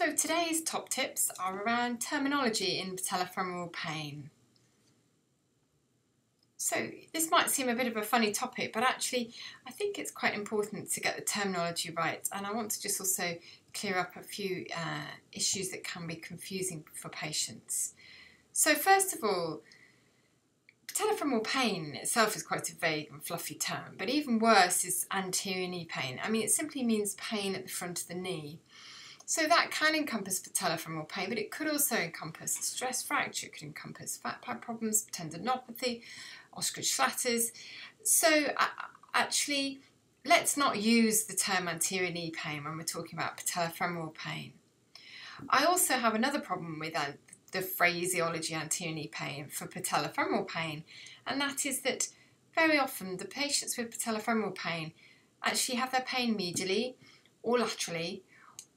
So today's top tips are around terminology in patellofemoral pain. So this might seem a bit of a funny topic, but actually I think it's quite important to get the terminology right and I want to just also clear up a few uh, issues that can be confusing for patients. So first of all, patellofemoral pain itself is quite a vague and fluffy term, but even worse is anterior knee pain. I mean, it simply means pain at the front of the knee. So that can encompass patellofemoral pain, but it could also encompass stress fracture, it could encompass fat pad problems, tendinopathy, Osgood Schlatters. So uh, actually, let's not use the term anterior knee pain when we're talking about patellofemoral pain. I also have another problem with the phraseology anterior knee pain for patellofemoral pain, and that is that very often the patients with patellofemoral pain actually have their pain medially or laterally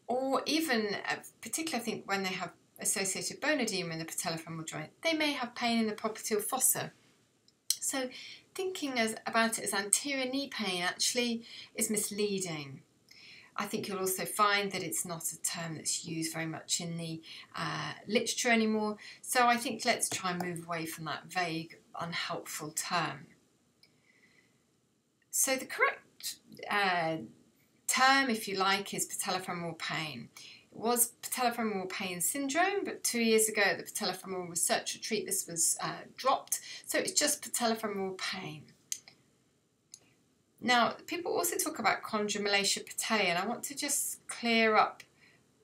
or even, uh, particularly I think when they have associated bone edema in the patellofemoral joint, they may have pain in the popliteal fossa. So thinking as, about it as anterior knee pain actually is misleading. I think you'll also find that it's not a term that's used very much in the uh, literature anymore. So I think let's try and move away from that vague, unhelpful term. So the correct uh, term, if you like, is patellofemoral pain. It was patellofemoral pain syndrome, but two years ago at the patellofemoral research retreat, this was uh, dropped. So it's just patellofemoral pain. Now, people also talk about chondromalacia patellae, and I want to just clear up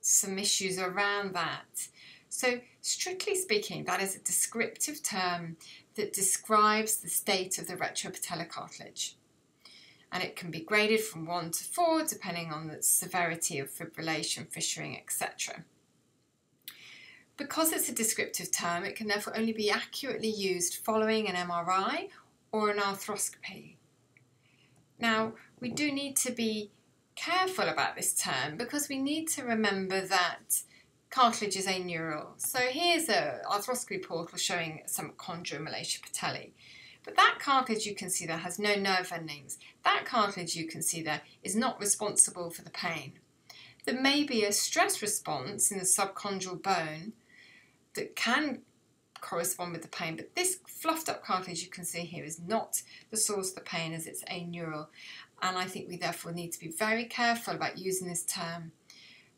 some issues around that. So, strictly speaking, that is a descriptive term that describes the state of the retropatellar cartilage and it can be graded from 1 to 4 depending on the severity of fibrillation, fissuring, etc. Because it's a descriptive term, it can therefore only be accurately used following an MRI or an arthroscopy. Now, we do need to be careful about this term because we need to remember that cartilage is aneural. So here's an arthroscopy portal showing some chondromalacia patellae. But that cartilage you can see there has no nerve endings. That cartilage you can see there is not responsible for the pain. There may be a stress response in the subchondral bone that can correspond with the pain, but this fluffed up cartilage you can see here is not the source of the pain as it's aneural. And I think we therefore need to be very careful about using this term.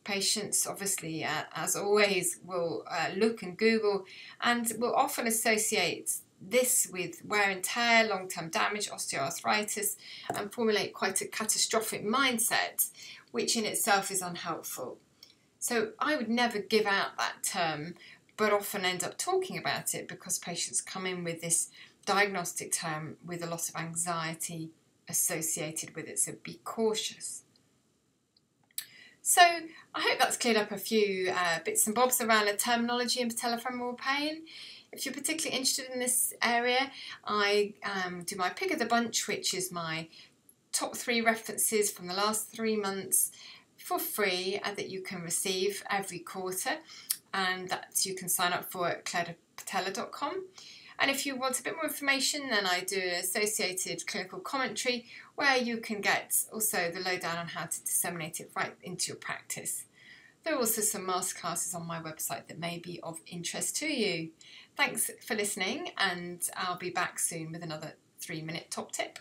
Patients, obviously, uh, as always, will uh, look and Google and will often associate this with wear and tear, long term damage, osteoarthritis, and formulate quite a catastrophic mindset, which in itself is unhelpful. So I would never give out that term, but often end up talking about it because patients come in with this diagnostic term with a lot of anxiety associated with it, so be cautious. So I hope that's cleared up a few uh, bits and bobs around the terminology in patellofemoral pain. If you're particularly interested in this area, I um, do my pick of the bunch, which is my top three references from the last three months for free uh, that you can receive every quarter and that you can sign up for at clairedepatella.com. And if you want a bit more information, then I do an associated clinical commentary where you can get also the lowdown on how to disseminate it right into your practice. There are also some masterclasses on my website that may be of interest to you. Thanks for listening, and I'll be back soon with another three minute top tip.